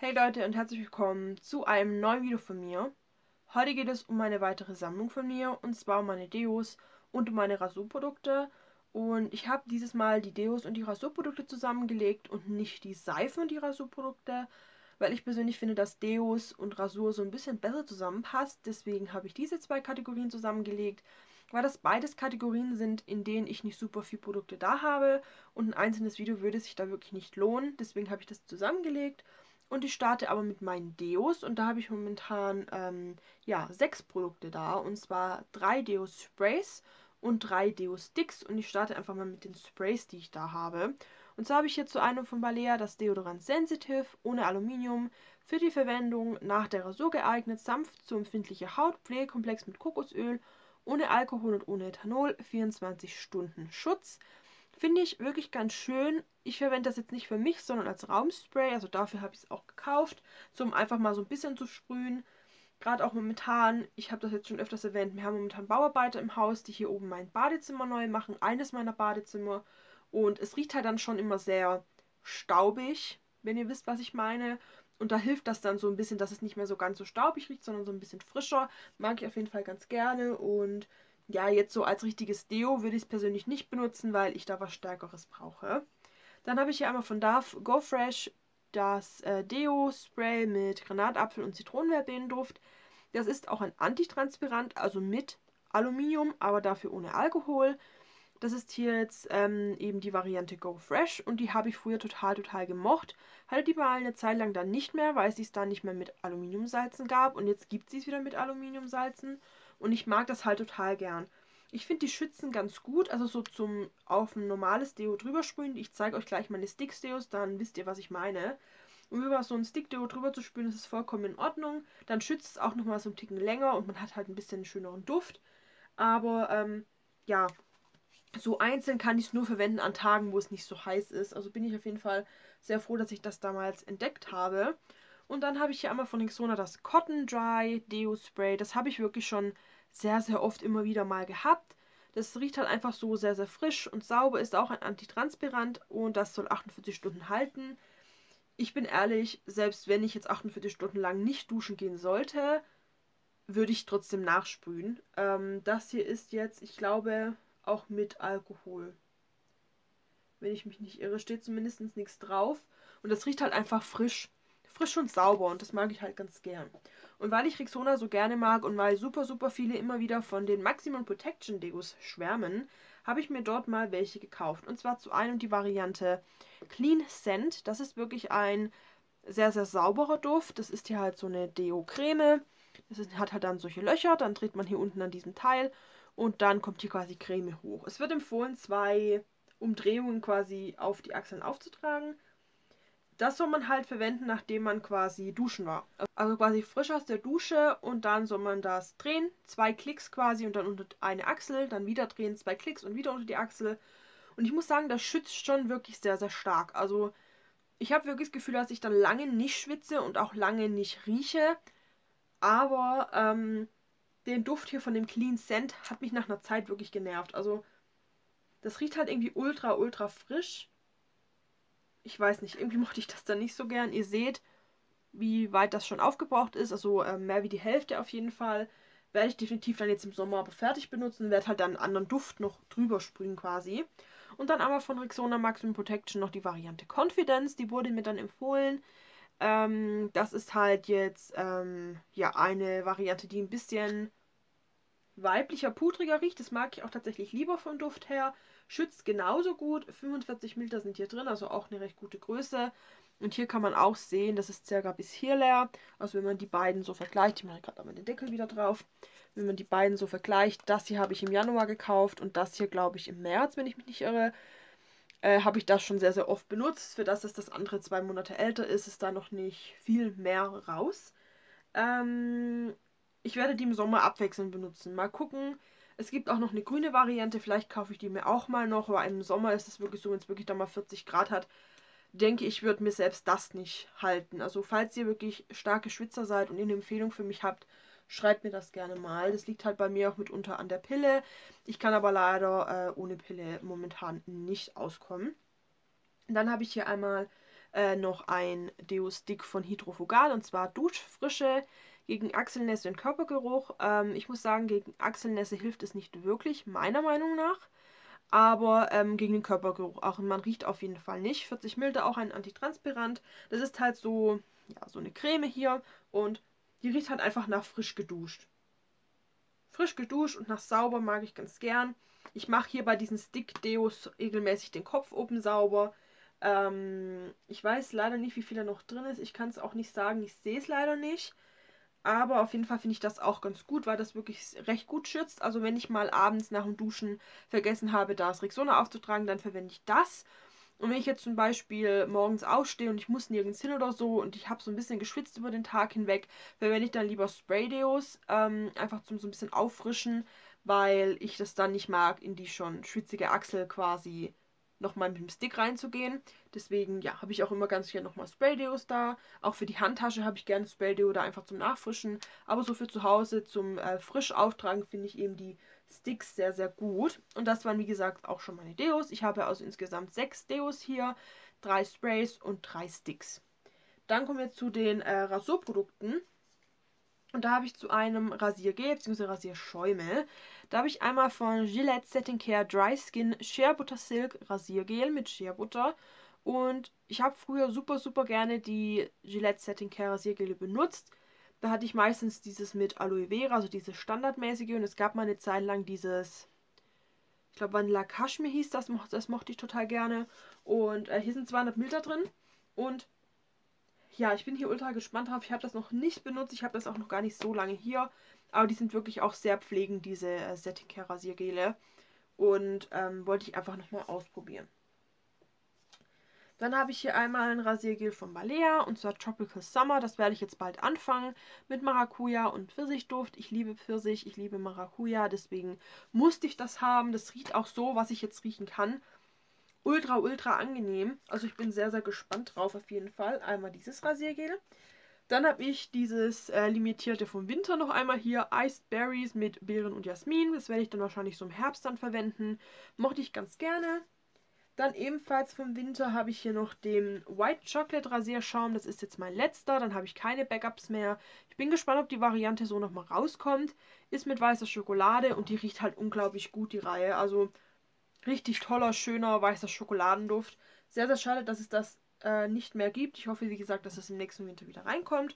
Hey Leute und herzlich willkommen zu einem neuen Video von mir. Heute geht es um eine weitere Sammlung von mir und zwar um meine Deos und um meine Rasurprodukte. Und ich habe dieses Mal die Deos und die Rasurprodukte zusammengelegt und nicht die Seifen und die Rasurprodukte, weil ich persönlich finde, dass Deos und Rasur so ein bisschen besser zusammenpasst. Deswegen habe ich diese zwei Kategorien zusammengelegt, weil das beides Kategorien sind, in denen ich nicht super viel Produkte da habe und ein einzelnes Video würde sich da wirklich nicht lohnen. Deswegen habe ich das zusammengelegt. Und ich starte aber mit meinen Deos und da habe ich momentan ähm, ja, sechs Produkte da. Und zwar drei Deo-Sprays und drei Deo-Sticks. Und ich starte einfach mal mit den Sprays, die ich da habe. Und zwar habe ich hier zu einem von Balea das Deodorant Sensitive ohne Aluminium für die Verwendung nach der Rasur geeignet, sanft zu empfindliche Haut, Pflegekomplex mit Kokosöl, ohne Alkohol und ohne Ethanol, 24 Stunden Schutz. Finde ich wirklich ganz schön. Ich verwende das jetzt nicht für mich, sondern als Raumspray. Also dafür habe ich es auch gekauft, um einfach mal so ein bisschen zu sprühen. Gerade auch momentan, ich habe das jetzt schon öfters erwähnt, wir haben momentan Bauarbeiter im Haus, die hier oben mein Badezimmer neu machen, eines meiner Badezimmer. Und es riecht halt dann schon immer sehr staubig, wenn ihr wisst, was ich meine. Und da hilft das dann so ein bisschen, dass es nicht mehr so ganz so staubig riecht, sondern so ein bisschen frischer. Mag ich auf jeden Fall ganz gerne. Und ja, jetzt so als richtiges Deo würde ich es persönlich nicht benutzen, weil ich da was Stärkeres brauche. Dann habe ich hier einmal von Dove Go Fresh das äh, Deo-Spray mit Granatapfel und Zitronenverbenduft. Das ist auch ein Antitranspirant, also mit Aluminium, aber dafür ohne Alkohol. Das ist hier jetzt ähm, eben die Variante Go Fresh und die habe ich früher total, total gemocht. Hatte die mal eine Zeit lang dann nicht mehr, weil es es dann nicht mehr mit Aluminiumsalzen gab und jetzt gibt sie es wieder mit Aluminiumsalzen. Und ich mag das halt total gern. Ich finde die Schützen ganz gut, also so zum auf ein normales Deo drüber sprühen. Ich zeige euch gleich meine Stick-Deos, dann wisst ihr, was ich meine. Um über so ein Stick-Deo drüber zu sprühen, ist es vollkommen in Ordnung. Dann schützt es auch nochmal so einen Ticken länger und man hat halt ein bisschen einen schöneren Duft. Aber ähm, ja, so einzeln kann ich es nur verwenden an Tagen, wo es nicht so heiß ist. Also bin ich auf jeden Fall sehr froh, dass ich das damals entdeckt habe. Und dann habe ich hier einmal von Rexona das Cotton Dry Deo Spray. Das habe ich wirklich schon sehr, sehr oft immer wieder mal gehabt. Das riecht halt einfach so sehr, sehr frisch und sauber, ist auch ein Antitranspirant und das soll 48 Stunden halten. Ich bin ehrlich, selbst wenn ich jetzt 48 Stunden lang nicht duschen gehen sollte, würde ich trotzdem nachsprühen. Ähm, das hier ist jetzt, ich glaube, auch mit Alkohol. Wenn ich mich nicht irre, steht zumindest nichts drauf. Und das riecht halt einfach frisch frisch und sauber und das mag ich halt ganz gern. Und weil ich Rexona so gerne mag und weil super, super viele immer wieder von den Maximum Protection Degos schwärmen, habe ich mir dort mal welche gekauft. Und zwar zu einem die Variante Clean Scent. Das ist wirklich ein sehr, sehr sauberer Duft. Das ist hier halt so eine Deo-Creme. Das ist, hat halt dann solche Löcher. Dann dreht man hier unten an diesem Teil und dann kommt hier quasi Creme hoch. Es wird empfohlen, zwei Umdrehungen quasi auf die Achseln aufzutragen. Das soll man halt verwenden, nachdem man quasi duschen war. Also quasi frisch aus der Dusche und dann soll man das drehen, zwei Klicks quasi und dann unter eine Achsel, dann wieder drehen, zwei Klicks und wieder unter die Achsel. Und ich muss sagen, das schützt schon wirklich sehr, sehr stark. Also ich habe wirklich das Gefühl, dass ich dann lange nicht schwitze und auch lange nicht rieche. Aber ähm, den Duft hier von dem Clean Scent hat mich nach einer Zeit wirklich genervt. Also das riecht halt irgendwie ultra, ultra frisch ich weiß nicht, irgendwie mochte ich das dann nicht so gern. Ihr seht, wie weit das schon aufgebraucht ist, also äh, mehr wie die Hälfte auf jeden Fall. Werde ich definitiv dann jetzt im Sommer aber fertig benutzen, werde halt dann einen anderen Duft noch drüber sprühen quasi. Und dann einmal von Rexona Maximum Protection noch die Variante Confidence, die wurde mir dann empfohlen. Ähm, das ist halt jetzt ähm, ja eine Variante, die ein bisschen weiblicher, pudriger riecht. Das mag ich auch tatsächlich lieber vom Duft her. Schützt genauso gut. 45 Milliliter sind hier drin, also auch eine recht gute Größe. Und hier kann man auch sehen, das ist circa bis hier leer. Also wenn man die beiden so vergleicht, ich mache gerade mal den Deckel wieder drauf. Wenn man die beiden so vergleicht, das hier habe ich im Januar gekauft und das hier glaube ich im März, wenn ich mich nicht irre, äh, habe ich das schon sehr, sehr oft benutzt. Für das, dass das andere zwei Monate älter ist, ist da noch nicht viel mehr raus. Ähm, ich werde die im Sommer abwechselnd benutzen. Mal gucken, es gibt auch noch eine grüne Variante, vielleicht kaufe ich die mir auch mal noch, aber im Sommer ist es wirklich so, wenn es wirklich da mal 40 Grad hat, denke ich, würde mir selbst das nicht halten. Also falls ihr wirklich starke Schwitzer seid und eine Empfehlung für mich habt, schreibt mir das gerne mal. Das liegt halt bei mir auch mitunter an der Pille. Ich kann aber leider äh, ohne Pille momentan nicht auskommen. Dann habe ich hier einmal äh, noch ein Deo-Stick von Hydrofugal und zwar Duschfrische gegen Achselnässe und Körpergeruch. Ähm, ich muss sagen, gegen Achselnässe hilft es nicht wirklich, meiner Meinung nach. Aber ähm, gegen den Körpergeruch auch. Und man riecht auf jeden Fall nicht. 40 Milde auch ein Antitranspirant. Das ist halt so, ja, so eine Creme hier. Und die riecht halt einfach nach frisch geduscht. Frisch geduscht und nach sauber mag ich ganz gern. Ich mache hier bei diesen Stick-Deos regelmäßig den Kopf oben sauber. Ähm, ich weiß leider nicht, wie viel da noch drin ist. Ich kann es auch nicht sagen. Ich sehe es leider nicht. Aber auf jeden Fall finde ich das auch ganz gut, weil das wirklich recht gut schützt. Also wenn ich mal abends nach dem Duschen vergessen habe, das Rexona aufzutragen, dann verwende ich das. Und wenn ich jetzt zum Beispiel morgens aufstehe und ich muss nirgends hin oder so und ich habe so ein bisschen geschwitzt über den Tag hinweg, verwende ich dann lieber Spray-Deos, ähm, einfach zum so ein bisschen auffrischen, weil ich das dann nicht mag, in die schon schwitzige Achsel quasi nochmal mit dem Stick reinzugehen. Deswegen, ja, habe ich auch immer ganz gerne nochmal Spray-Deos da. Auch für die Handtasche habe ich gerne Spray-Deo da einfach zum Nachfrischen. Aber so für zu Hause zum äh, frisch auftragen finde ich eben die Sticks sehr, sehr gut. Und das waren, wie gesagt, auch schon meine Deos. Ich habe also insgesamt sechs Deos hier, drei Sprays und drei Sticks. Dann kommen wir zu den äh, Rasurprodukten. Und da habe ich zu einem Rasiergel bzw. Rasierschäume. Da habe ich einmal von Gillette Setting Care Dry Skin Shea Butter Silk Rasiergel mit Shea Butter. Und ich habe früher super, super gerne die Gillette Setting Care Rasiergele benutzt. Da hatte ich meistens dieses mit Aloe Vera, also dieses standardmäßige. Und es gab mal eine Zeit lang dieses, ich glaube Vanilla Cashmere hieß das, das mochte ich total gerne. Und äh, hier sind 200 Ml drin. Und ja, ich bin hier ultra gespannt drauf. Ich habe das noch nicht benutzt. Ich habe das auch noch gar nicht so lange hier. Aber die sind wirklich auch sehr pflegend, diese äh, Setting Care Rasiergele. Und ähm, wollte ich einfach nochmal ausprobieren. Dann habe ich hier einmal ein Rasiergel von Balea und zwar Tropical Summer. Das werde ich jetzt bald anfangen mit Maracuja und Pfirsichduft. Ich liebe Pfirsich, ich liebe Maracuja, deswegen musste ich das haben. Das riecht auch so, was ich jetzt riechen kann ultra, ultra angenehm. Also ich bin sehr, sehr gespannt drauf auf jeden Fall. Einmal dieses Rasiergel. Dann habe ich dieses äh, limitierte vom Winter noch einmal hier. Iced Berries mit Beeren und Jasmin. Das werde ich dann wahrscheinlich so im Herbst dann verwenden. Mochte ich ganz gerne. Dann ebenfalls vom Winter habe ich hier noch den White Chocolate Rasierschaum. Das ist jetzt mein letzter. Dann habe ich keine Backups mehr. Ich bin gespannt, ob die Variante so nochmal rauskommt. Ist mit weißer Schokolade und die riecht halt unglaublich gut, die Reihe. Also Richtig toller, schöner, weißer Schokoladenduft. Sehr, sehr schade, dass es das äh, nicht mehr gibt. Ich hoffe, wie gesagt, dass es im nächsten Winter wieder reinkommt.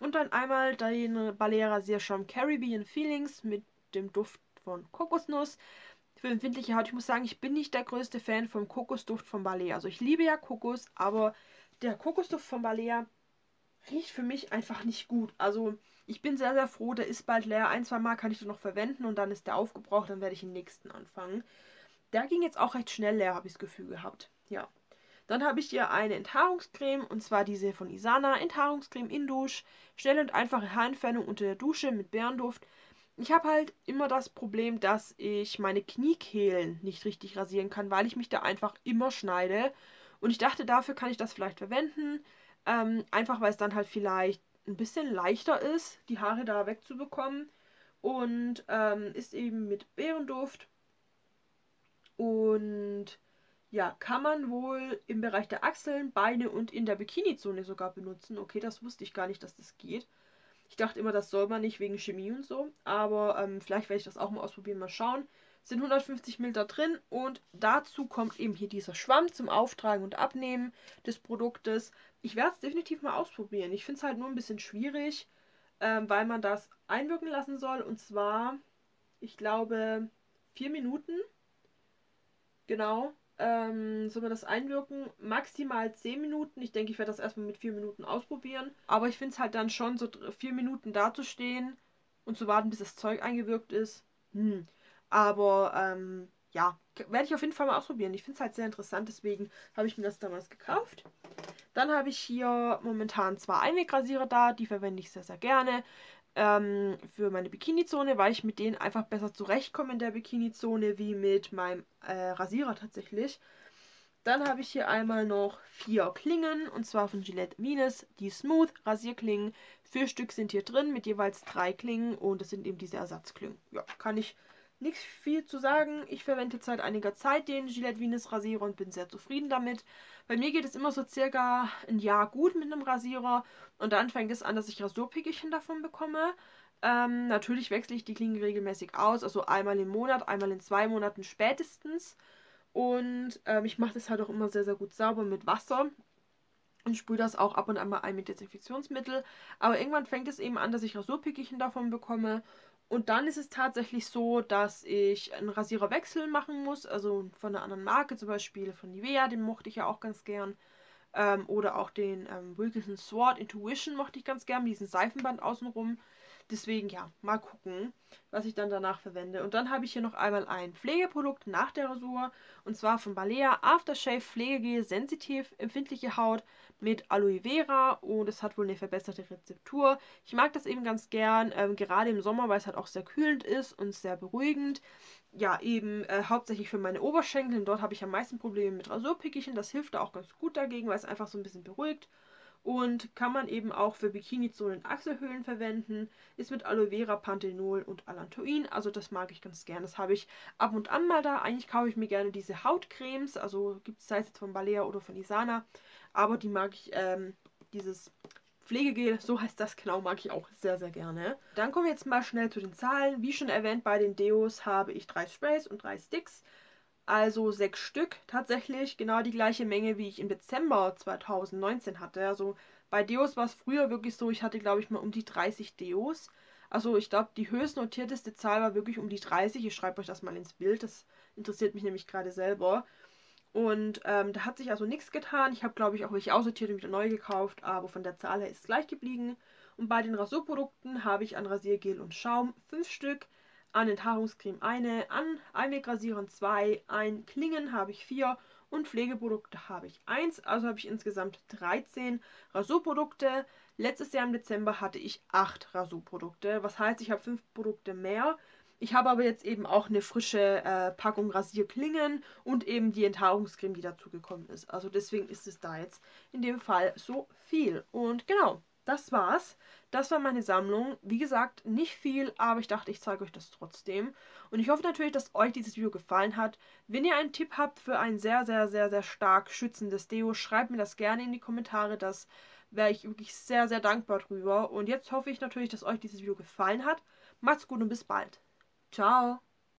Und dann einmal den Balea Rasierschaum Caribbean Feelings mit dem Duft von Kokosnuss. Für empfindliche Haut, ich muss sagen, ich bin nicht der größte Fan vom Kokosduft von Balea. Also ich liebe ja Kokos, aber der Kokosduft von Balea riecht für mich einfach nicht gut. Also ich bin sehr, sehr froh, der ist bald leer. Ein, zwei Mal kann ich den noch verwenden und dann ist der aufgebraucht, dann werde ich den nächsten anfangen. Der ging jetzt auch recht schnell leer, habe ich das Gefühl gehabt. Ja. Dann habe ich hier eine Enthaarungscreme und zwar diese von Isana. Enthaarungscreme in Dusch. Schnelle und einfache Haarentfernung unter der Dusche mit Bärenduft. Ich habe halt immer das Problem, dass ich meine Kniekehlen nicht richtig rasieren kann, weil ich mich da einfach immer schneide. Und ich dachte, dafür kann ich das vielleicht verwenden. Ähm, einfach weil es dann halt vielleicht ein bisschen leichter ist, die Haare da wegzubekommen. Und ähm, ist eben mit Bärenduft und ja, kann man wohl im Bereich der Achseln, Beine und in der Bikini-Zone sogar benutzen. Okay, das wusste ich gar nicht, dass das geht. Ich dachte immer, das soll man nicht wegen Chemie und so. Aber ähm, vielleicht werde ich das auch mal ausprobieren, mal schauen. Sind 150 Ml drin und dazu kommt eben hier dieser Schwamm zum Auftragen und Abnehmen des Produktes. Ich werde es definitiv mal ausprobieren. Ich finde es halt nur ein bisschen schwierig, ähm, weil man das einwirken lassen soll. Und zwar, ich glaube, vier Minuten Genau. Ähm, soll man das einwirken? Maximal 10 Minuten. Ich denke, ich werde das erstmal mit 4 Minuten ausprobieren. Aber ich finde es halt dann schon, so 4 Minuten dazustehen und zu warten, bis das Zeug eingewirkt ist. Hm. Aber ähm, ja, werde ich auf jeden Fall mal ausprobieren. Ich finde es halt sehr interessant, deswegen habe ich mir das damals gekauft. Dann habe ich hier momentan zwei Einwegrasierer da, die verwende ich sehr, sehr gerne ähm, für meine Bikini-Zone, weil ich mit denen einfach besser zurechtkomme in der Bikini-Zone wie mit meinem äh, Rasierer tatsächlich. Dann habe ich hier einmal noch vier Klingen und zwar von Gillette Venus, die Smooth Rasierklingen. Vier Stück sind hier drin mit jeweils drei Klingen und das sind eben diese Ersatzklingen. Ja, kann ich nichts viel zu sagen. Ich verwende seit einiger Zeit den Gillette Venus Rasierer und bin sehr zufrieden damit. Bei mir geht es immer so circa ein Jahr gut mit einem Rasierer und dann fängt es an, dass ich Rasurpickelchen davon bekomme. Ähm, natürlich wechsle ich die Klinge regelmäßig aus, also einmal im Monat, einmal in zwei Monaten spätestens. Und ähm, ich mache das halt auch immer sehr, sehr gut sauber mit Wasser und sprühe das auch ab und an mal ein mit Desinfektionsmittel. Aber irgendwann fängt es eben an, dass ich Rasurpickelchen davon bekomme und dann ist es tatsächlich so, dass ich einen Rasiererwechsel machen muss, also von einer anderen Marke, zum Beispiel von Nivea, den mochte ich ja auch ganz gern. Ähm, oder auch den ähm, Wilkinson Sword Intuition mochte ich ganz gern, mit diesem Seifenband außenrum. Deswegen ja, mal gucken, was ich dann danach verwende. Und dann habe ich hier noch einmal ein Pflegeprodukt nach der Rasur. Und zwar von Balea Aftershave Pflegegel Sensitiv empfindliche Haut mit Aloe Vera. Und es hat wohl eine verbesserte Rezeptur. Ich mag das eben ganz gern, ähm, gerade im Sommer, weil es halt auch sehr kühlend ist und sehr beruhigend. Ja, eben äh, hauptsächlich für meine Oberschenkel. Dort habe ich am meisten Probleme mit Rasurpickelchen. Das hilft da auch ganz gut dagegen, weil es einfach so ein bisschen beruhigt und kann man eben auch für Bikini-Zonen Achselhöhlen verwenden. Ist mit Aloe Vera, Panthenol und Allantoin. Also das mag ich ganz gerne. Das habe ich ab und an mal da. Eigentlich kaufe ich mir gerne diese Hautcremes. Also gibt es sei es jetzt von Balea oder von Isana. Aber die mag ich, ähm, dieses Pflegegel, so heißt das genau, mag ich auch sehr, sehr gerne. Dann kommen wir jetzt mal schnell zu den Zahlen. Wie schon erwähnt, bei den Deos habe ich drei Sprays und drei Sticks also sechs Stück tatsächlich, genau die gleiche Menge, wie ich im Dezember 2019 hatte. Also bei Deos war es früher wirklich so, ich hatte glaube ich mal um die 30 Deos. Also ich glaube, die höchst notierteste Zahl war wirklich um die 30. Ich schreibe euch das mal ins Bild, das interessiert mich nämlich gerade selber. Und ähm, da hat sich also nichts getan. Ich habe, glaube ich, auch welche aussortiert und wieder neu gekauft, aber von der Zahl her ist es gleich geblieben. Und bei den Rasurprodukten habe ich an Rasiergel und Schaum fünf Stück, an Enthaarungscreme eine, an Einwegrasierern zwei, ein Klingen habe ich vier und Pflegeprodukte habe ich eins. Also habe ich insgesamt 13 Rasurprodukte. Letztes Jahr im Dezember hatte ich acht Rasurprodukte. Was heißt, ich habe fünf Produkte mehr. Ich habe aber jetzt eben auch eine frische äh, Packung Rasierklingen und eben die Enthaarungscreme, die dazugekommen ist. Also deswegen ist es da jetzt in dem Fall so viel. Und genau, das war's. Das war meine Sammlung. Wie gesagt, nicht viel, aber ich dachte, ich zeige euch das trotzdem. Und ich hoffe natürlich, dass euch dieses Video gefallen hat. Wenn ihr einen Tipp habt für ein sehr, sehr, sehr, sehr stark schützendes Deo, schreibt mir das gerne in die Kommentare. Das wäre ich wirklich sehr, sehr dankbar drüber. Und jetzt hoffe ich natürlich, dass euch dieses Video gefallen hat. Macht's gut und bis bald. Ciao.